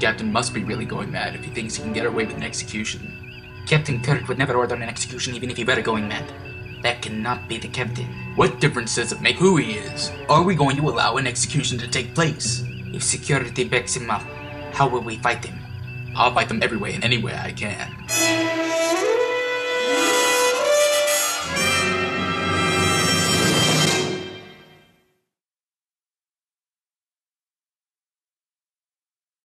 Captain must be really going mad if he thinks he can get away with an execution. Captain Kirk would never order an execution even if he were going mad. That cannot be the captain. What difference does it make who he is? Are we going to allow an execution to take place? If security backs him up, how will we fight him? I'll fight them every way and any way I can.